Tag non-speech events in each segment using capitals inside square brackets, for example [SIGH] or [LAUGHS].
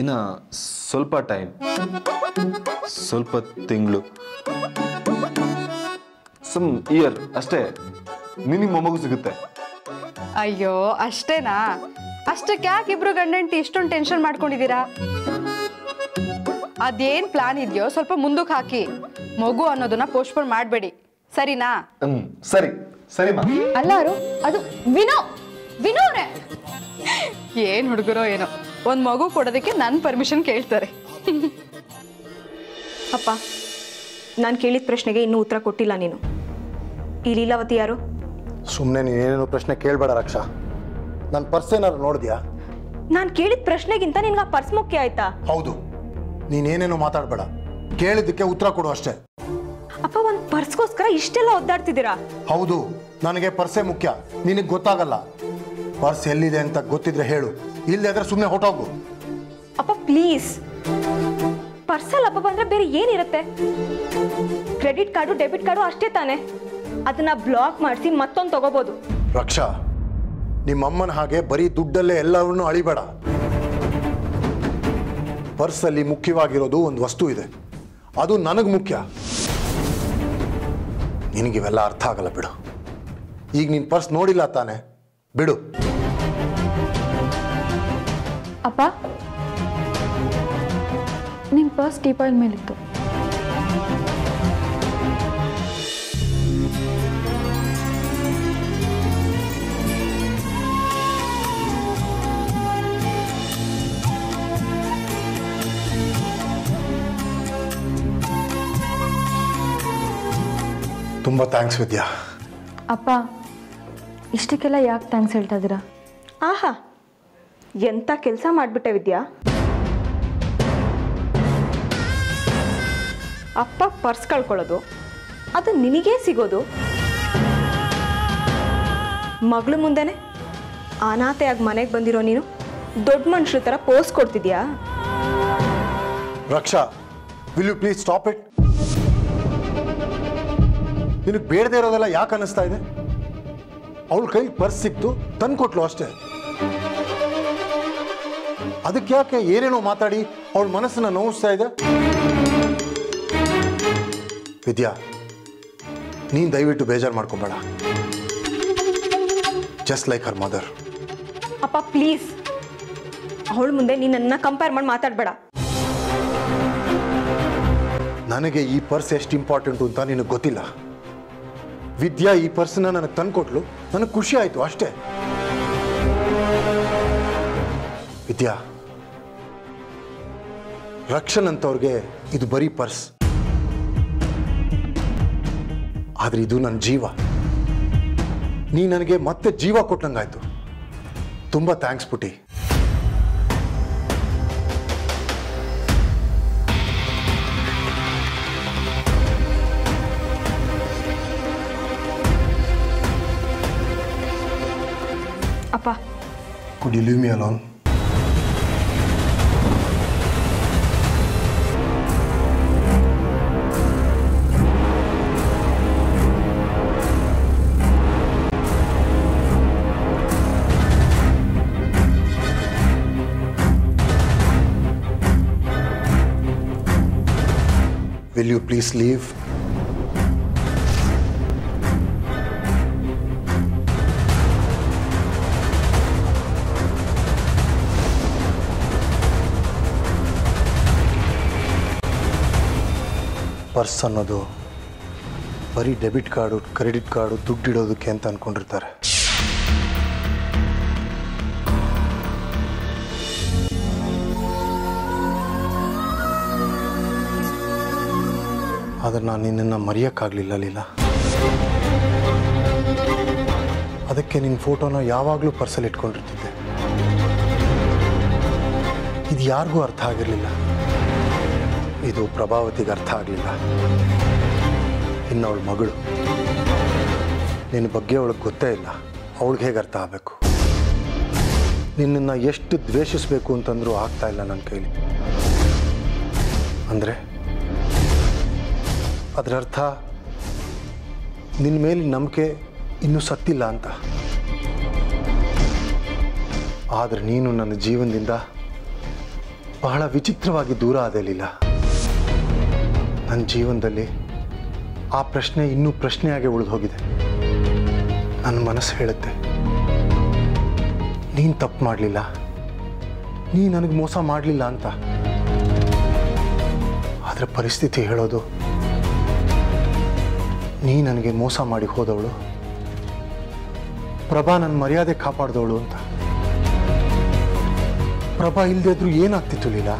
ಇನ್ನು ಸ್ವಲ್ಪ ಟೈಮ್ ಸ್ವಲ್ಪ ತಿಂಗಳು. ಸಮ್ ಇಯರ್ ಅಷ್ಟೇ ನಿನಗೆ ಮೊಮ್ಮಗು ಸಿಗುತ್ತೆ. ಅಯ್ಯೋ ಅಷ್ಟೇನಾ? ಅಷ್ಟಕ್ಕೆ ಯಾಕೆ ಇಬ್ರು ಗಂಡಂಟಿ ಇಷ್ಟೊಂದು ಟೆನ್ಷನ್ ಮಾಡ್ಕೊಂಡಿದ್ದೀರಾ? ಅದೇನ್ ಪ್ಲಾನ್ ಇದೆಯೋ ಸ್ವಲ್ಪ ಮುಂದಕ್ಕೆ ಹಾಕಿ. ಮಗು ಅನ್ನೋದನ್ನ ಪೋಸ್ಟ್ಪೋನ್ ಮಾಡಬೇಡಿ. ಸರಿನಾ? ಸರಿ ಸರಿ ಅಲ್ಲಾರು ಅದು ವಿನೋ ವಿನೋರೇ ಏನ್ ಹುಡುಗರೋ ಏನೋ. ಒಂದ್ ಮಗು ಕೊಡೋದಕ್ಕೆ ನನ್ನ ಪರ್ಮಿಷನ್ ಕೇಳ್ತಾರೆ. ಅಪ್ಪ ನಾನು ಕೇಳಿದ ಪ್ರಶ್ನೆಗೆ ಇನ್ನೂ ಉತ್ತರ ಕೊಟ್ಟಿಲ್ಲ ನೀನು. ಈ ಲೀಲಾವತಿ ಯಾರು? ಸುಮ್ಮನೆ ನೀನೇನೇನು ಪ್ರಶ್ನೆ ಕೇಳಬೇಡ ರಕ್ಷಾ. ನನ್ನ ಪರ್ಸ್ ಏನಾದ್ರು ನೋಡಿದ್ಯಾ? ನಾನು ಕೇಳಿದ ಪ್ರಶ್ನೆಗಿಂತ ನಿನ್ಗೆ ಆ ಪರ್ಸ್ ಮುಖ್ಯ ಆಯ್ತಾ? ಹೌದು. ನೀನೇನೇನು ಮಾತಾಡಬೇಡ. ಕೇಳಿದ್ದಕ್ಕೆ ಉತ್ತರ ಕೊಡು ಅಷ್ಟೇ. ಅಪ್ಪ ಒಂದು ಪರ್ಸ್ಗೋಸ್ಕರ ಇಷ್ಟೆಲ್ಲ ಒದ್ದಾಡ್ತಿದ್ದೀರಾ? ಹೌದು. ನನಗೆ ಪರ್ಸೇ ಮುಖ್ಯ. ನಿನಗೆ ಗೊತ್ತಾಗಲ್ಲ. ಪರ್ಸ್ ಎಲ್ಲಿದೆ ಅಂತ ಗೊತ್ತಿದ್ರೆ ಹೇಳು. ಇಲ್ಲದೆ ಆದ್ರೆ ಸುಮ್ಮನೆ ಹೊಟ್ಟೋಗು ಅಪ್ಪ ಪ್ಲೀಸ್ ಪರ್ಸಲ್ ಅಪ್ಪ ಬಂದ್ರೆ ಬೇರೆ ಏನಿರುತ್ತೆ? ಕ್ರೆಡಿಟ್ ಕಾರ್ಡು ಡೆಬಿಟ್ ಕಾರ್ಡು ಅಷ್ಟೇ ತಾನೆ. ಅದನ್ನ ಬ್ಲಾಕ್ ಮಾಡಿಸಿ ಮತ್ತೊಂದು ತಗೋಬಹುದು ರಕ್ಷಾ ನಿಮ್ಮಮ್ಮನ ಹಾಗೆ ಬರೀ ದುಡ್ಡಲ್ಲೇ ಎಲ್ಲವನ್ನೂ ಅಳಿಬೇಡ. ಪರ್ಸಲ್ಲಿ ಮುಖ್ಯವಾಗಿರೋದು ಒಂದು ವಸ್ತು ಇದೆ. ಅದು ನನಗೆ ಮುಖ್ಯ. ನಿನಗಿವೆಲ್ಲ ಅರ್ಥ ಆಗಲ್ಲ ಬಿಡು. ಈಗ ನೀನು ಪರ್ಸ್ ನೋಡಿಲ್ಲ ತಾನೆ. ಬಿಡು. ಅಪ್ಪ ನಿಮ್ಮ ಪರ್ಸ್ ಟೀಪಾಯಿಲ್ ಮೇಲಿತ್ತು. ತುಂಬ ಥ್ಯಾಂಕ್ಸ್ ವಿದ್ಯಾ. ಅಪ್ಪ ಇಷ್ಟಕ್ಕೆಲ್ಲ ಯಾಕೆ ಥ್ಯಾಂಕ್ಸ್ ಹೇಳ್ತಾ ಇದ್ದೀರಾ? ಆಹಾ ಎಂತ ಕೆಲಸ ಮಾಡ್ಬಿಟ್ಟೆ ವಿದ್ಯಾ? ಅಪ್ಪ ಪರ್ಸ್ ಕಳ್ಕೊಳ್ಳೋದು, ಅದು ನಿನಗೇ ಸಿಗೋದು. ಮಗಳು ಮುಂದೆನೆ? ಅನಾಥೆಯಾಗಿ ಮನೆಗೆ ಬಂದಿರೋ ನೀನು? ದೊಡ್ಡ ಮನುಷ್ಯರ ಥರ pose ಕೊಡ್ತಿದ್ಯಾ? Raksha will you please stop it ನಿನಗೆ ಬೇಡದೇ ಇರೋದೆಲ್ಲ ಯಾಕೆ ಅನ್ನಿಸ್ತಾ ಇದೆ? ಅವಳ ಕೈಲಿ ಪರ್ಸ್ ಸಿಕ್ತು ತಂದು ಕೊಟ್ಲು ಅಷ್ಟೇ. ಅದಕ್ಕೆ ಯಾಕೆ ಏನೇನೋ ಮಾತಾಡಿ ಅವಳ ಮನಸ್ಸನ್ನ ನೋವಿಸ್ತಾ ಇದೆ? ವಿದ್ಯಾ ನೀನು ದಯವಿಟ್ಟು ಬೇಜಾರು ಮಾಡ್ಕೊಬೇಡ. ಜಸ್ಟ್ ಲೈಕ್ ಹರ್ ಮದರ್ ಅಪ್ಪ ಪ್ಲೀಸ್ ಅವಳ ಮುಂದೆ ನೀನನ್ನ ಕಂಪೇರ್ ಮಾಡಿ ಮಾತಾಡಬೇಡ. ನನಗೆ ಈ ಪರ್ಸ್ ಎಷ್ಟು ಇಂಪಾರ್ಟೆಂಟ್ ಅಂತ ನಿನಗೆ ಗೊತ್ತಿಲ್ಲ. ವಿದ್ಯಾ ಈ ಪರ್ಸನ್ನ ನನಗೆ ತಂದ್ಕೊಟ್ಲು. ನನಗೆ ಖುಷಿ ಆಯಿತು ಅಷ್ಟೇ. ವಿದ್ಯಾ ರಕ್ಷನ್ ಅಂತವ್ರಿಗೆ ಇದು ಬರೀ ಪರ್ಸ್. ಆದ್ರೆ ಇದು ನನ್ನ ಜೀವ. ನೀ ನನಗೆ ಮತ್ತೆ ಜೀವ ಕೊಟ್ಟಂಗಾಯ್ತು ತುಂಬಾ ಥ್ಯಾಂಕ್ಸ್ ಪುಟಿ ಅಪ್ಪ. Could you leave me alone? Will you please leave? Purse ಅನ್ನೋದು ಬರೀ ಡೆಬಿಟ್ ಕಾರ್ಡು ಕ್ರೆಡಿಟ್ ಕಾರ್ಡು ದುಡ್ಡಿಡೋದಕ್ಕೆ ಅಂತ ಅಂದ್ಕೊಂಡಿರ್ತಾರೆ ಆದರೆ ನಾನು ನಿನ್ನನ್ನು ಮರೆಯೋಕ್ಕಾಗಲಿಲ್ಲ, ಲೀಲಾ. ಅದಕ್ಕೆ ನಿನ್ನ ಫೋಟೋನ ಯಾವಾಗಲೂ ಪರ್ಸಲ್ ಇಟ್ಕೊಂಡಿರ್ತಿದ್ದೆ. ಇದು ಯಾರಿಗೂ ಅರ್ಥ ಆಗಿರಲಿಲ್ಲ. ಇದು ಪ್ರಭಾವತಿಗೆ ಅರ್ಥ ಆಗಲಿಲ್ಲ. ಇನ್ನವಳ ಮಗಳು. ನಿನ್ನ ಬಗ್ಗೆ ಅವಳಿಗೆ ಗೊತ್ತೇ ಇಲ್ಲ. ಅವಳಿಗೆ ಹೇಗೆ ಅರ್ಥ ಆಗಬೇಕು? ನಿನ್ನನ್ನು ಎಷ್ಟು ದ್ವೇಷಿಸಬೇಕು ಅಂತಂದರೂ ಆಗ್ತಾ ಇಲ್ಲ ನನ್ನ ಕೈಲಿ. ಅಂದರೆ? ಅದರ ಅರ್ಥ ನಿನ್ನ ಮೇಲೆ ನಂಬಿಕೆ ಇನ್ನೂ ಸತ್ತಿಲ್ಲ ಅಂತ. ಆದರೆ ನೀನು ನನ್ನ ಜೀವನದಿಂದ ಬಹಳ ವಿಚಿತ್ರವಾಗಿ ದೂರ ಆದಲಿಲ್ಲ ನನ್ನ ಜೀವನದಲ್ಲಿ ಆ ಪ್ರಶ್ನೆ ಇನ್ನೂ ಪ್ರಶ್ನೆಯಾಗಿ ಉಳಿದು ಹೋಗಿದೆ ನನ್ನ ಮನಸ್ಸು ಹೇಳುತ್ತೆ, ನೀನು ತಪ್ಪು ಮಾಡಲಿಲ್ಲ, ನೀ ನನಗೆ ಮೋಸ ಮಾಡಲಿಲ್ಲ ಅಂತ. ಆದರೆ ಪರಿಸ್ಥಿತಿ ಹೇಳೋದು ನೀ ನನಗೆ ಮೋಸ ಮಾಡಿ ಹೋದವಳು. ಪ್ರಭಾ ನನ್ನ ಮರ್ಯಾದೆ ಕಾಪಾಡ್ದವಳು ಅಂತ. ಪ್ರಭಾ ಇಲ್ಲದೆ ಇದ್ರೂ ಏನಾಗ್ತಿತ್ತು ಲೀಲಾ?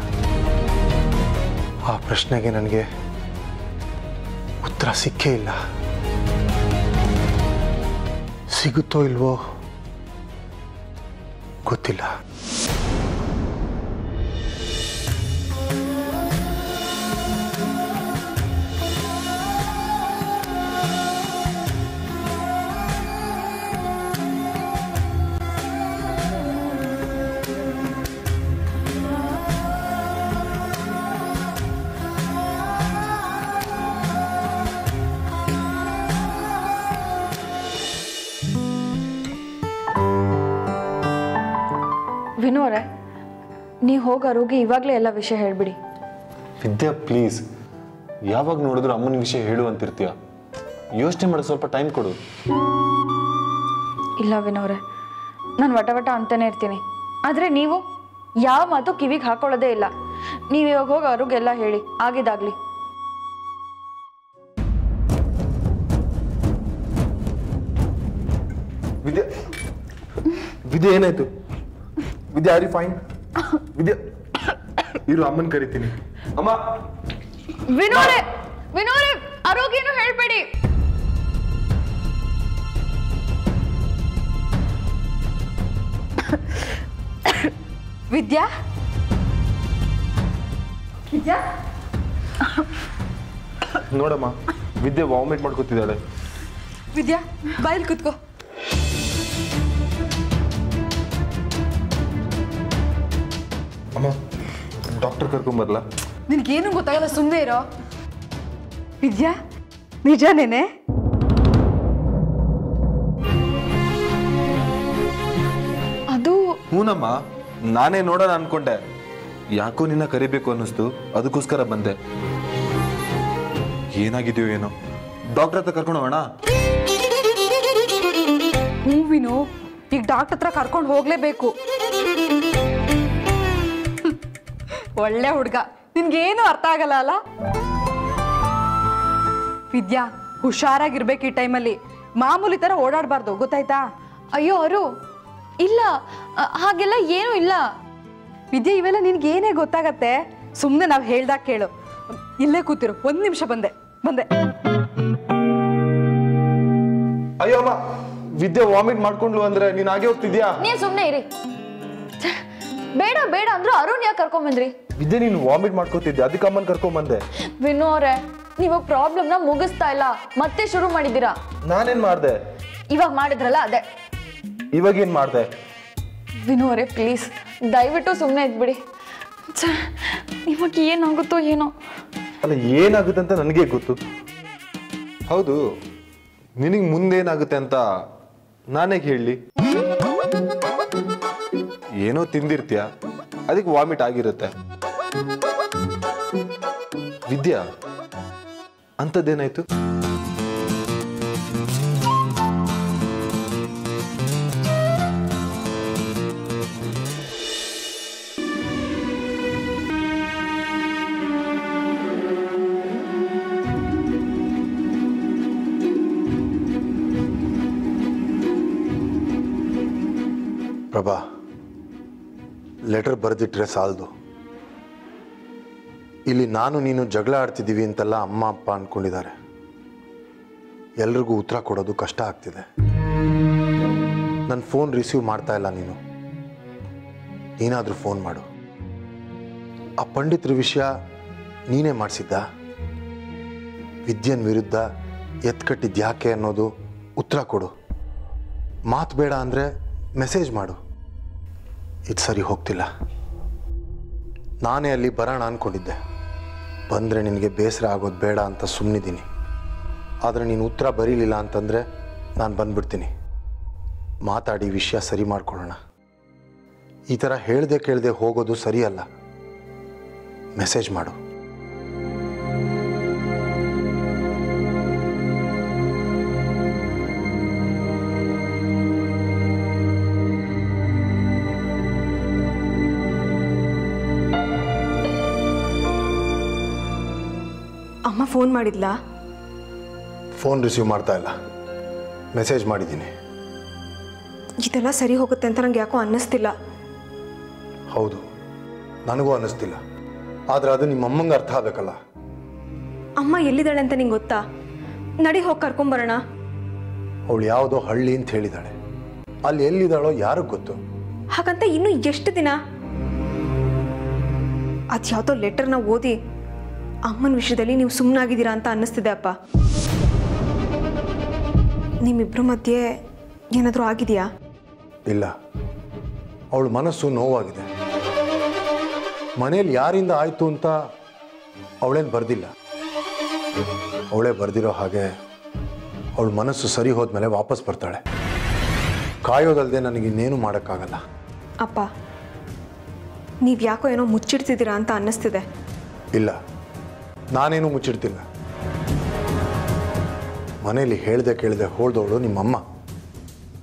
ಆ ಪ್ರಶ್ನೆಗೆ ನನಗೆ ಉತ್ತರ ಸಿಕ್ಕೇ ಇಲ್ಲ. ಸಿಗುತ್ತೋ ಇಲ್ವೋ ಗೊತ್ತಿಲ್ಲ. ವಿನು ಅವರೇ ನೀವು ಹೋಗೋ ಅರುಗೆ ಇವಾಗಲೇ ಎಲ್ಲ ವಿಷಯ ಹೇಳ್ಬಿಡಿ. ವಿದ್ಯಾ ಪ್ಲೀಸ್ ಯಾವಾಗ ನೋಡಿದ್ರು ಅಮ್ಮನ ವಿಷಯ ಹೇಳು ಅಂತಿರ್ತೀಯ? ಯೋಚನೆ ಮಾಡಿ ಸ್ವಲ್ಪ ಟೈಮ್ ಕೊಡು. ಇಲ್ಲ ವಿನೋರೆ ನಾನು ವಟ ವಟ ಅಂತಾನೆ ಇರ್ತೀನಿ. ಆದರೆ ನೀವು ಯಾವ ಮಾತು ಕಿವಿಗೆ ಹಾಕೊಳ್ಳೋದೇ ಇಲ್ಲ. ನೀವು ಇವಾಗ ಹೋಗಿ ಅವ್ರಿಗೆಲ್ಲ ಹೇಳಿ ಆಗಿದಾಗ್ಲಿ ವಿದ್ಯಾ ವಿದ್ಯಾ ಏನಾಯ್ತು? Vidya are you fine Vidya ಇರು ಅಮ್ಮನ್ ಕರಿತೀನಿ. ಅಮ್ಮ! ವಿನೋರೆ ವಿನೋರೆ ಆರೋಗ್ಯನು ಹೇಳ್ಬೇಡಿ. ವಿದ್ಯಾ? ನೋಡಮ್ಮ ವಿದ್ಯೆ ವಾಮಿಟ್ ಮಾಡ್ಕೊತಿದ್ದಾಳೆ. ವಿದ್ಯಾ ಬಾಯಲ್ಲಿ ಕುತ್ಕೋ. ಅಮ್ಮ ಡಾಕ್ಟರ್ ಕರ್ಕೊಂಬರ್ಲಾ ನಿನ್ಗೇನು ಗೊತ್ತಾಗಲ್ಲ ಸುಮ್ಮನೆ ಇರೋ. ವಿದ್ಯಾ ನಿಜನೇನೆ? ಅದು ಹೂನಮ್ಮ ನಾನೇ ನೋಡೋಣ ಅನ್ಕೊಂಡೆ. ಯಾಕೋ ನಿನ್ನ ಕರಿಬೇಕು ಅನ್ನಿಸ್ತು ಅದಕ್ಕೋಸ್ಕರ ಬಂದೆ. ಏನಾಗಿದೆಯೋ ಏನೋ. ಡಾಕ್ಟರ್ ಹತ್ರ ಕರ್ಕೊಂಡು ಹೋಗೋಣ? ಹೂವಿನೂ ಈಗ ಡಾಕ್ಟರ್ ಹತ್ರ ಕರ್ಕೊಂಡು ಹೋಗ್ಲೇಬೇಕು. ಒಳ್ಳೆ ಹುಡ್ಗ. ನಿನ್ಗೇನು ಅರ್ಥ ಆಗಲ್ಲ ಅಲ್ಲ? ವಿದ್ಯಾ ಹುಷಾರಾಗಿರ್ಬೇಕು ಈ ಟೈಮಲ್ಲಿ. ಮಾಮೂಲಿ ತರ ಓಡಾಡಬಾರ್ದು ಗೊತ್ತಾಯ್ತಾ? ಅಯ್ಯೋ ಅರು ಇಲ್ಲ ಹಾಗೆಲ್ಲ ಏನೂ ಇಲ್ಲ. ವಿದ್ಯಾ ಇವೆಲ್ಲ ನಿನ್ಗೆ ಏನೇ ಗೊತ್ತಾಗತ್ತೆ? ಸುಮ್ಮನೆ ನಾವು ಹೇಳ್ದಾಗ ಕೇಳು. ಇಲ್ಲೇ ಕೂತಿರು ಒಂದ್ ನಿಮಿಷ ಬಂದೆ ಬಂದೆ. ಅಯ್ಯೋ ಅಮ್ಮ ವಿದ್ಯೆ ವಾಮಿಟ್ ಮಾಡ್ಕೊಂಡ್ಲು ಅಂದ್ರೆ ನೀನ್ ಹಾಗೆ ಹೋಗ್ತಿದ್ಯಾ? ನೀನ್ ಸುಮ್ಮನೆ ಇರಿ. ಛೆ, ಬೇಡ ಬೇಡ ಅಂದ್ರೆ ಅರುಣ್ ಯಾಕೆ ಕರ್ಕೊಂಬಂದ್ರಿ? ವಿದ್ಯೆ ನೀನು ವಾಮಿಟ್ ಮಾಡ್ಕೋತಿದ್ದೆ ಅದಕ್ಕೆ ಅಮ್ಮನ್ ಕರ್ಕೊಂಡ್ ಬಂದೆ ಅವ್ರೆ ನೀವು ಪ್ರಾಬ್ಲಮ್ನ ಮುಗಿಸ್ತಾ ಇಲ್ಲ ಮತ್ತೆ ಶುರು ಮಾಡಿದ್ದೀರಾ? ನಾನೇನ್ ಮಾಡ್ದೆ? ಇವಾಗ ಮಾಡಿದ್ರಲ್ಲ ಅದೇ. ಇವಾಗ ಏನ್ ಮಾಡ್ದೆ? ವಿನೋ ಅವರೇ ಪ್ಲೀಸ್ ದಯವಿಟ್ಟು ಸುಮ್ಮನೆ ಇದ್ಬಿಡಿ. ಛೆ, ಇವಾಗ ಏನಾಗುತ್ತೋ ಏನೋ. ಅಲ್ಲ ಏನಾಗುತ್ತೆ ಅಂತ ನನಗೆ ಗೊತ್ತು. ಹೌದು ನಿನಗೆ ಮುಂದೇನಾಗುತ್ತೆ ಅಂತ ನಾನೇ ಹೇಳಿ ಏನೋ ತಿಂದಿರ್ತೀಯ? ಅದಕ್ಕೆ ವಾಮಿಟ್ ಆಗಿರುತ್ತೆ. ವಿದ್ಯಾ ಅಂಥದ್ದೇನಾಯ್ತು? ಪ್ರಭಾ ಲೆಟರ್ ಬರೆದಿಟ್ರೆ ಸಾಲದು. ಇಲ್ಲಿ ನಾನು ನೀನು ಜಗಳ ಆಡ್ತಿದ್ದೀವಿ ಅಂತೆಲ್ಲ ಅಮ್ಮ, ಅಪ್ಪ ಅಂದ್ಕೊಂಡಿದ್ದಾರೆ ಎಲ್ರಿಗೂ ಉತ್ತರ ಕೊಡೋದು ಕಷ್ಟ ಆಗ್ತಿದೆ. ನನ್ನ ಫೋನ್ ರಿಸೀವ್ ಮಾಡ್ತಾ ಇಲ್ಲ ನೀನು. ನೀನಾದರೂ ಫೋನ್ ಮಾಡು. ಆ ಪಂಡಿತರ ವಿಷಯ ನೀನೇ ಮಾಡಿಸಿದ್ದ? ವಿದ್ಯನ್ ವಿರುದ್ಧ ಎತ್ಕಟ್ಟಿದ್ದು ಯಾಕೆ ಅನ್ನೋದು ಉತ್ತರ ಕೊಡು. ಮಾತು ಬೇಡ ಅಂದರೆ ಮೆಸೇಜ್ ಮಾಡು. ಇದು ಸರಿ ಹೋಗ್ತಿಲ್ಲ. ನಾನೇ ಅಲ್ಲಿ ಬರೋಣ ಅಂದ್ಕೊಂಡಿದ್ದೆ ಬಂದರೆ ನಿನಗೆ ಬೇಸರ ಆಗೋದು ಬೇಡ ಅಂತ ಸುಮ್ಮನಿದ್ದೀನಿ ಆದರೆ ನೀನು ಉತ್ತರ ಬರೀಲಿಲ್ಲ ಅಂತಂದರೆ ನಾನು ಬಂದ್ಬಿಡ್ತೀನಿ. ಮಾತಾಡಿ ವಿಷಯ ಸರಿ ಮಾಡ್ಕೊಳ್ಳೋಣ. ಈ ಥರ ಹೇಳ್ದೆ ಕೇಳದೆ ಹೋಗೋದು ಸರಿಯಲ್ಲ. ಮೆಸೇಜ್ ಮಾಡು. ಅಮ್ಮ ಫೋನ್ ಮಾಡಿದ್ಲಾ? ಫೋನ್ ರಿಸೀವ್ ಮಾಡ್ತಾ ಇಲ್ಲ. ಮೆಸೇಜ್ ಮಾಡಿದ್ದೀನಿ. ಇದೆಲ್ಲ ಸರಿ ಹೋಗುತ್ತೆ ಅಂತ ನಂಗೆ ಯಾಕೋ ಅನ್ನಿಸ್ತಿಲ್ಲ. ಹೌದು ನನಗೂ ಅನ್ನಿಸ್ತಿಲ್ಲ. ಆದರೆ ಅದು ನಿಮ್ಮ ಅಮ್ಮಂಗೆ ಅರ್ಥ ಆಗಬೇಕಲ್ಲ. ಅಮ್ಮ ಎಲ್ಲಿದ್ದಾಳೆ ಅಂತ ನಿಂಗೆ ಗೊತ್ತಾ? ನಡಿ ಹೋಗಿ ಕರ್ಕೊಂಬರೋಣ ಅವಳು ಯಾವುದೋ ಹಳ್ಳಿ ಅಂತ ಹೇಳಿದಾಳೆ. ಅಲ್ಲಿ ಎಲ್ಲಿದ್ದಾಳೋ ಯಾರಿಗೂ ಗೊತ್ತು? ಹಾಗಂತ ಇನ್ನೂ ಎಷ್ಟು ದಿನ? ಅದು ಯಾವುದೋ ಲೆಟರ್ನ ಓದಿ ಅಮ್ಮನ ವಿಷಯದಲ್ಲಿ ನೀವು ಸುಮ್ಮನಾಗಿದ್ದೀರಾ ಅಂತ ಅನ್ನಿಸ್ತಿದೆ ಅಪ್ಪ. ನಿಮ್ಮಿಬ್ಬರ ಮಧ್ಯೆ ಏನಾದರೂ ಆಗಿದೆಯಾ? ಇಲ್ಲ. ಅವಳ ಮನಸ್ಸು ನೋವಾಗಿದೆ. ಮನೆಯಲ್ಲಿ ಯಾರಿಂದ ಆಯಿತು ಅಂತ ಅವಳೇನು ಬರೆದಿಲ್ಲ. ಅವಳೇ ಬರೆದಿರೋ ಹಾಗೆ ಅವಳ ಮನಸ್ಸು ಸರಿ ಹೋದ್ಮೇಲೆ ವಾಪಸ್ ಬರ್ತಾಳೆ. ಕಾಯೋದಲ್ಲದೆ ನನಗೆ ಇನ್ನೇನು ಮಾಡೋಕ್ಕಾಗಲ್ಲ. ಅಪ್ಪ ನೀವು ಯಾಕೋ ಏನೋ ಮುಚ್ಚಿಡ್ತಿದ್ದೀರಾ ಅಂತ ಅನ್ನಿಸ್ತಿದೆ. ಇಲ್ಲ. ನಾನೇನು ಮುಚ್ಚಿಡ್ತಿಲ್ಲ. ಮನೇಲಿ ಹೇಳ್ದೆ ಕೇಳದೆ ಹೋಳ್ದವಳು ನಿಮ್ಮಮ್ಮ.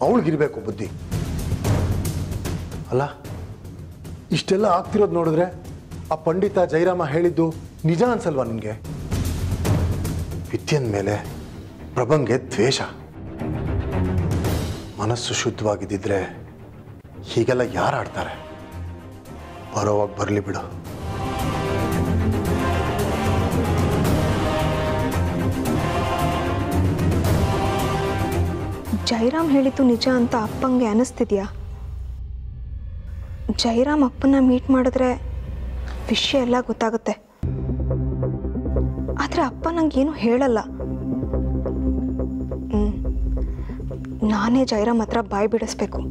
ಅವಳಿಗಿರ್ಬೇಕು ಬುದ್ಧಿ. ಅಲ್ಲ, ಇಷ್ಟೆಲ್ಲ ಆಗ್ತಿರೋದು ನೋಡಿದ್ರೆ ಆ ಪಂಡಿತ ಜೈರಾಮ ಹೇಳಿದ್ದು ನಿಜ ಅನ್ಸಲ್ವಾ ನಿನಗೆ? ವಿದ್ಯನ್ ಮೇಲೆ ಪ್ರಭಂಗೆ ದ್ವೇಷ. ಮನಸ್ಸು ಶುದ್ಧವಾಗಿದ್ದಿದ್ರೆ ಹೀಗೆಲ್ಲ ಯಾರು ಆಡ್ತಾರೆ? ಬರೋವಾಗ ಬರಲಿ ಬಿಡು. ಜೈರಾಮ್ ಹೇಳಿದ್ದು ನಿಜ ಅಂತ ಅಪ್ಪಂಗೆ ಅನಿಸ್ತಿದ್ಯಾ? ಜೈರಾಮ್ ಅಪ್ಪನ ಮೀಟ್ ಮಾಡಿದ್ರೆ ವಿಷಯ ಎಲ್ಲ ಗೊತ್ತಾಗುತ್ತೆ. ಆದರೆ ಅಪ್ಪ ನಂಗೇನು ಹೇಳಲ್ಲ. ನಾನೇ ಜೈರಾಮ್ ಹತ್ರ ಬಾಯಿ ಬಿಡಿಸ್ಬೇಕು.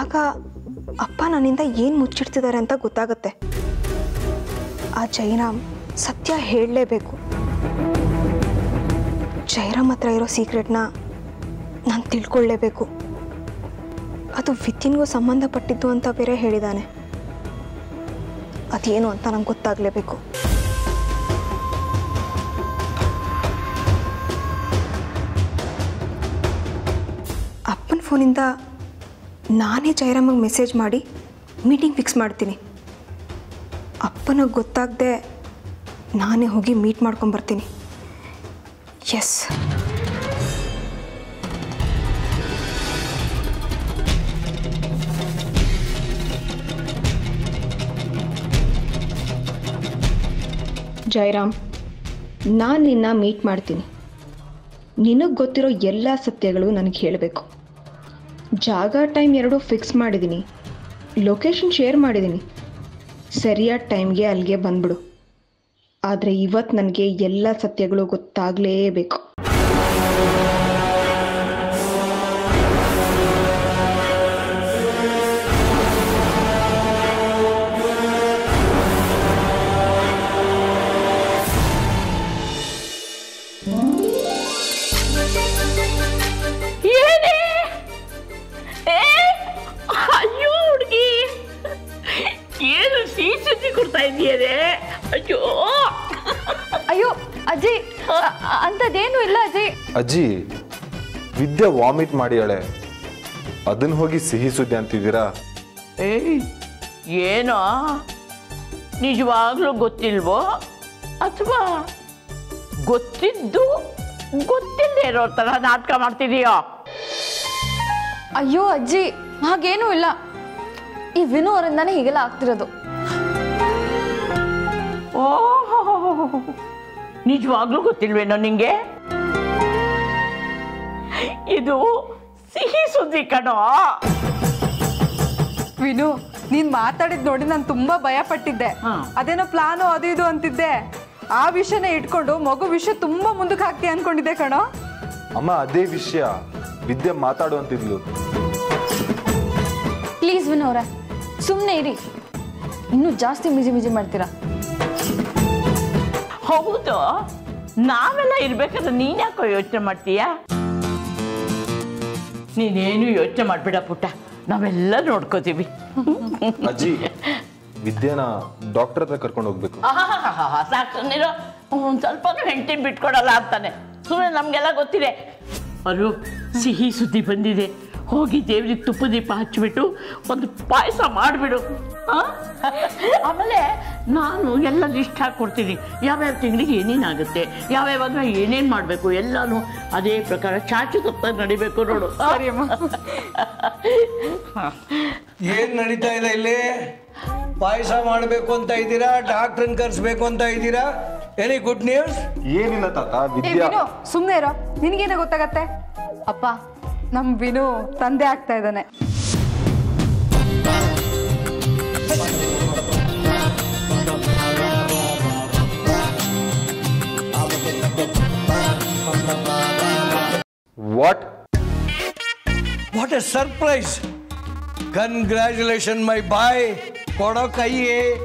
ಆಗ ಅಪ್ಪ ನನ್ನಿಂದ ಏನು ಮುಚ್ಚಿಡ್ತಿದ್ದಾರೆ ಅಂತ ಗೊತ್ತಾಗುತ್ತೆ. ಆ ಜೈರಾಮ್ ಸತ್ಯ ಹೇಳಲೇಬೇಕು. ಜೈರಾಮ್ ಹತ್ರ ಇರೋ ಸೀಕ್ರೆಟ್ನ ನಾನು ತಿಳ್ಕೊಳ್ಳೇಬೇಕು. ಅದು ವಿತಿನ್ಗೂ ಸಂಬಂಧಪಟ್ಟಿದ್ದು ಅಂತ ಬೇರೆ ಹೇಳಿದಾನೆ. ಅದೇನು ಅಂತ ನಂಗೆ ಗೊತ್ತಾಗಲೇಬೇಕು. ಅಪ್ಪನ ಫೋನಿಂದ ನಾನೇ ಜೈರಾಮಗೆ ಮೆಸೇಜ್ ಮಾಡಿ ಮೀಟಿಂಗ್ ಫಿಕ್ಸ್ ಮಾಡ್ತೀನಿ. ಅಪ್ಪನಿಗೆ ಗೊತ್ತಾಗದೆ ನಾನೇ ಹೋಗಿ ಮೀಟ್ ಮಾಡ್ಕೊಂಬರ್ತೀನಿ. ಎಸ್ ಜಯರಾಮ್ ನಾನು ನಿನ್ನ ಮೀಟ್ ಮಾಡ್ತೀನಿ. ನಿನಗೆ ಗೊತ್ತಿರೋ ಎಲ್ಲ ಸತ್ಯಗಳು ನನಗೆ ಹೇಳಬೇಕು. ಜಾಗ ಟೈಮ್ ಎರಡೂ ಫಿಕ್ಸ್ ಮಾಡಿದ್ದೀನಿ ಲೊಕೇಶನ್ ಶೇರ್ ಮಾಡಿದ್ದೀನಿ ಸರಿಯಾದ ಟೈಮ್ಗೆ ಅಲ್ಲಿಗೆ ಬಂದ್ಬಿಡು. ಆದರೆ ಇವತ್ತು ನನಗೆ ಎಲ್ಲ ಸತ್ಯಗಳು ಗೊತ್ತಾಗಲೇಬೇಕು. ಅಯ್ಯೋ. ಅಯ್ಯೋ ಅಜ್ಜಿ ಅ- ಅ- ಇಲ್ಲ ಅಜ್ಜಿ. ಅಜ್ಜಿ ವಿದ್ಯೆ ವಾಮಿಟ್ ಮಾಡಿಯಾಳೆ. ಅದನ್ನ ಹೋಗಿ ಸಿಹಿ ಸುದ್ದಿ ಅಂತಿದ್ದೀರಾ? ಏಯ್ ಏನೋ? ನಿಜವಾಗ್ಲೂ ಗೊತ್ತಿಲ್ವೋ? ಅಥವಾ ಗೊತ್ತಿದ್ದು ಗೊತ್ತಿಲ್ಲದೆ ಇರೋ ಥರ ನಾಟಕ ಮಾಡ್ತಿದೀಯೋ? ಅಯ್ಯೋ ಅಜ್ಜಿ ಹಾಗೇನೂ ಇಲ್ಲ. ಈ ವಿನು ಅವರಿಂದಾನೇ ಹೀಗೆಲ್ಲ ಆಗ್ತಿರೋದು. ಓಹ್ ನಿಜವಾಗ್ಲೂ ಗೊತ್ತಿಲ್ವೇನೋ ನಿಂಗೆ? ಇದು ಸಿಹಿ ಸುದ್ದಿ ಕಣೋ. ವಿನು ನೀನ್ ಮಾತಾಡಿದ್ ನೋಡಿ ನಾನು ತುಂಬಾ ಭಯ ಪಟ್ಟಿದ್ದೆ ಅದೇನೋ ಪ್ಲಾನು ಅದು ಇದು ಅಂತಿದ್ದೆ. ಆ ವಿಷಯನೇ ಇಟ್ಕೊಂಡು ಮಗು ವಿಷಯ ತುಂಬಾ ಮುಂದಕ್ಕೆ ಹಾಕ್ತಿ ಅನ್ಕೊಂಡಿದ್ದೆ ಕಣೋ. ಅಮ್ಮ ಅದೇ ವಿಷಯ. ವಿದ್ಯೆ ಮಾತಾಡು ಅಂತಿದ್ಲು. ಪ್ಲೀಸ್ ವಿನು ಅವರೇ ಸುಮ್ಮನೆ ಇರಿ. ಇನ್ನೂ ಜಾಸ್ತಿ ಮಿಜಿ ಮಿಜಿ ಮಾಡ್ತೀರಾ? ಹೌದು. ನಾವೆಲ್ಲ ಇರ್ಬೇಕಾದ್ರೆ ನೀನ್ ಯಾಕೋ ಯೋಚನೆ ಮಾಡ್ತೀಯ? ನೀನೇನು ಯೋಚನೆ ಮಾಡ್ಬೇಡ ಪುಟ್ಟ. ನಾವೆಲ್ಲ ನೋಡ್ಕೋತೀವಿ. ಅಜ್ಜಿ ವಿದ್ಯಾನ ಡಾಕ್ಟರ್ ಹತ್ರ ಕರ್ಕೊಂಡು ಹೋಗ್ಬೇಕು. ಹಾ ಸಾಕು ನೀನು ಸ್ವಲ್ಪ ಸ್ವಲ್ಪನೂ ಹೆಂಡತಿ ಬಿಟ್ಕೊಡಲ್ಲ ಅಂತಾನೆ. ಸುಮ್ಮನೆ ನಮಗೆಲ್ಲ ಗೊತ್ತಿದೆ. ಅವರು ಸಿಹಿ ಸುದ್ದಿ ಬಂದಿದೆ. ಹೋಗಿ ದೇವ್ರಿಗೆ ತುಪ್ಪ ದೀಪ ಹಚ್ಚಿಬಿಟ್ಟು ಒಂದು ಪಾಯಸ ಮಾಡಿಬಿಡು. ಆಮೇಲೆ ನಾನು ಎಲ್ಲ ಲಿಸ್ಟ್ ಹಾಕ್ಕೊಡ್ತೀನಿ ಯಾವ್ಯಾವ ತಿಂಗಳಿಗೆ ಏನೇನಾಗುತ್ತೆ ಯಾವ್ಯಾವಾಗ ಏನೇನು ಮಾಡಬೇಕು ಎಲ್ಲಾನು ಅದೇ ಪ್ರಕಾರ ಚಾಚು ತಪ್ಪ ನಡಿಬೇಕು ನೋಡು. ಏನು ನಡೀತಾ ಇಲ್ಲ ಇಲ್ಲಿ? ಪಾಯಸ ಮಾಡಬೇಕು ಅಂತ ಇದ್ದೀರಾ? ಡಾಕ್ಟ್ರನ್ ಕರ್ಸ್ಬೇಕು ಅಂತ ಇದ್ದೀರಾ? ಎನಿ ಗುಡ್ ನ್ಯೂಸ್ ಏನಿಲ್ಲ ತಾತ ವಿದ್ಯಾ. ಸುಮ್ಮನೆ ಇರೋ. ನಿನಗೇನ ಗೊತ್ತಾಗತ್ತೆ? ಅಪ್ಪ ನಮ್ ವಿನು ತಂದೆ ಆಗ್ತಾ ಇದ್ದಾನೆ. What What a surprise! Congratulations, my boy! Kodo kaiye!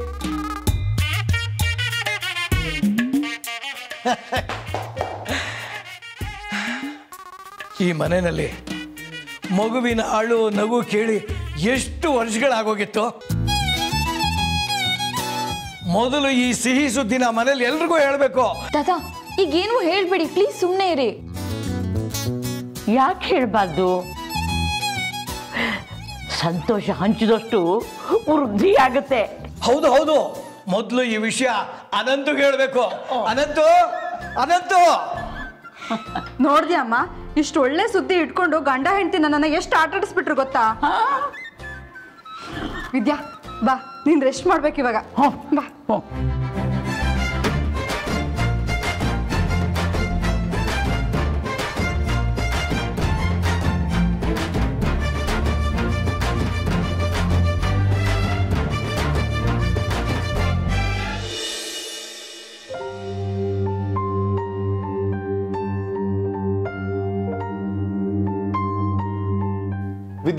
[LAUGHS] ಈ ಮನೆಯಲ್ಲಿ ಮಗುವಿನ ಅಳು ನಗು ಕೇಳಿ ಎಷ್ಟು ವರ್ಷಗಳಾಗೋಗಿತ್ತು ಮೊದಲು ಈ ಸಿಹಿ ಸುದ್ದಿನ ಮನೇಲಿ ಎಲ್ರಿಗೂ ಹೇಳ್ಬೇಕು ದಾದಾ ಈಗೇನು ಹೇಳ್ಬೇಡಿ ಪ್ಲೀಸ್ ಸುಮ್ಮನೆ ಇರಿ ಯಾಕೆ ಹೇಳಬಾರ್ದು? ಸಂತೋಷ ಹಂಚಿದಷ್ಟು ವೃದ್ಧಿ ಆಗುತ್ತೆ. ಹೌದು ಹೌದು. ಮೊದಲು ಈ ವಿಷಯ ಅನಂತು ಹೇಳಬೇಕು. ಅನಂತು ಅನಂತು. ನೋಡ್ದಿ ಅಮ್ಮ ಇಷ್ಟು ಒಳ್ಳೆ ಸುದ್ದಿ ಇಟ್ಕೊಂಡು ಗಂಡ ಹೆಂಡತಿ ನನ್ನನ್ನು ಎಷ್ಟು ಆಟಾಡಿಸ್ಬಿಟ್ರು ಗೊತ್ತಾ? ವಿದ್ಯಾ ಬಾ ನೀನ್ ರೆಸ್ಟ್ ಮಾಡ್ಬೇಕು ಇವಾಗ. ಬಾ.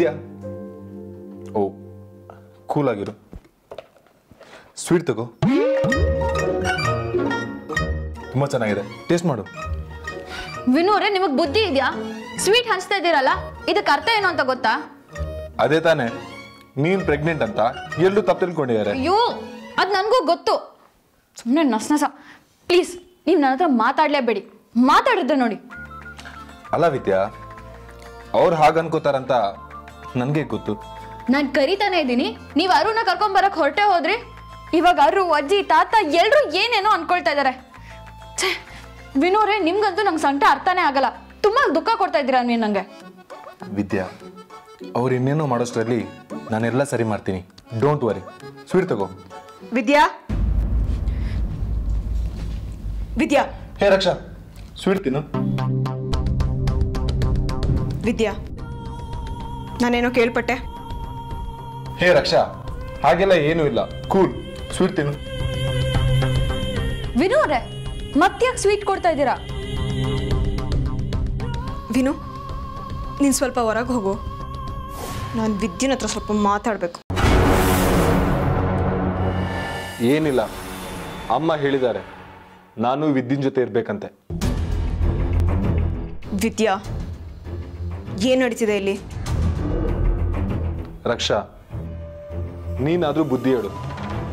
ವಿದ್ಯಾ ಓ ಕೂಲ್ ಆಗಿರು. ಸ್ವೀಟ್ ತಗೋ. ತುಂಬಾ ಚೆನ್ನಾಗಿದೆ. ಟೇಸ್ಟ್ ಮಾಡು. ವಿನೋರೆ ನಿಮಗೆ ಬುದ್ಧಿ ಇದೆಯಾ? ಸ್ವೀಟ್ ಹಂಚ್ತಾ ಇದ್ದೀರಲ್ಲ ಇದಕ್ಕೆ ಅರ್ಥ ಏನು ಅಂತ ಗೊತ್ತಾ? ಅದೇ ತಾನೇ. ನೀನ್ ಪ್ರೆಗ್ನೆಂಟ್ ಅಂತ ಎಲ್ಲೂ ತಪ್ಪು ತಿಳ್ಕೊಂಡಿದ್ದಾರೆ. ಅಯ್ಯೋ ಅದು ನನಗೂ ಗೊತ್ತು. ಸುಮ್ಮನೆ ನಸ್ ನಸ. ಪ್ಲೀಸ್ ನೀವು ನನ್ನ ಹತ್ರ ಮಾತಾಡಲೇಬೇಡಿ. ಮಾತಾಡಿದ್ರೆ ನೋಡಿ. ಅಲ್ಲ ವಿದ್ಯಾ ಅವ್ರು ಹಾಗೆ ಅನ್ಕೋತಾರಂತ ನನಗೆ ಗೊತ್ತು. ನಾನು ಕರಿತಾನೆ ಇದ್ದೀನಿ. ನೀವು ಅರುಣ ಕರ್ಕೊಂಡ್ ಬರಕ್ ಹೊರಟೆ ಹೋದ್ರಿ ಇವಾಗ ಅರು ಅಜ್ಜಿ ತಾತ ಎಲ್ಲರೂ ಏನೇನೋ ಅನ್ಕೊಳ್ತಾ ಇದಾರೆ. ಛೇ ವಿನೋರೆ ನಿಮ್ಗಂತೂ ನಂಗೆ ಸಂಕಟ ಅರ್ಥನೇ ಆಗಲ್ಲ. ತುಂಬಾ ದುಃಖ ಕೊಡ್ತಾ ಇದ್ದೀರಾ ನೀನು ನನಗೆ ವಿದ್ಯಾ ಅವ್ರು ಇನ್ನೇನೋ ಮಾಡೋಷ್ಟರಲ್ಲಿ ನಾನೆಲ್ಲ ಸರಿ ಮಾಡ್ತೀನಿ. ಡೋಂಟ್ ವರಿ ಸ್ವೀಟ್ ತಗೋ. ವಿದ್ಯಾ? ವಿದ್ಯಾ? ಹೇ ರಕ್ಷಾ ಸ್ವೀಟ್ ತಿನ್ನು. ವಿದ್ಯಾ? ನಾನೇನೋ ಕೇಳ್ಪಟ್ಟೆ. ಹೇ ರಕ್ಷಾ ಹಾಗೆಲ್ಲ ಏನೂ ಇಲ್ಲ. ಕೂಲ್ ಸ್ವೀಟ್ ತಿನ್ನು. ವಿನೋರೆ ಮತ್ತ್ಯಾಕೆ ಸ್ವೀಟ್ ಕೊಡ್ತಾ ಇದ್ದೀರಾ? ವಿನು ನೀನು ಸ್ವಲ್ಪ ಹೊರಗೆ ಹೋಗು. ನಾನು ವಿದ್ಯುನ್ ಹತ್ರ ಸ್ವಲ್ಪ ಮಾತಾಡಬೇಕು. ಏನಿಲ್ಲ. ಅಮ್ಮ ಹೇಳಿದ್ದಾರೆ. ನಾನು ವಿದ್ಯುನ್ ಜೊತೆ ಇರ್ಬೇಕಂತೆ. ವಿದ್ಯಾ ಏನು ನಡೀತಿದೆ ಇಲ್ಲಿ? ರಕ್ಷಾ. ನೀನಾದ್ರೂ ಬುದ್ಧಿ ಹೇಳು.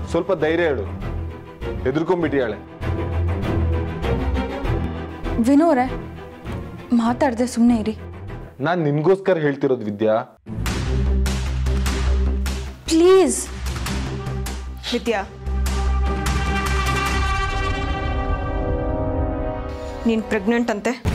ಸ್ವಲ್ಪ ಧೈರ್ಯ ಹೇಳು. ಹೆದರ್ಕೊಂಡ್ಬಿಟ್ಟಿಯಾಳೆ ವಿನೋರೆ ಮಾತಾಡ್ದೆ ಸುಮ್ಮನೆ ಇರಿ. ನಾನು ನಿನ್ಗೋಸ್ಕರ ಹೇಳ್ತಿರೋದು ವಿದ್ಯಾ? ಪ್ಲೀಸ್. ವಿದ್ಯಾ. ನೀನ್ ಪ್ರೆಗ್ನೆಂಟ್ ಅಂತೆ.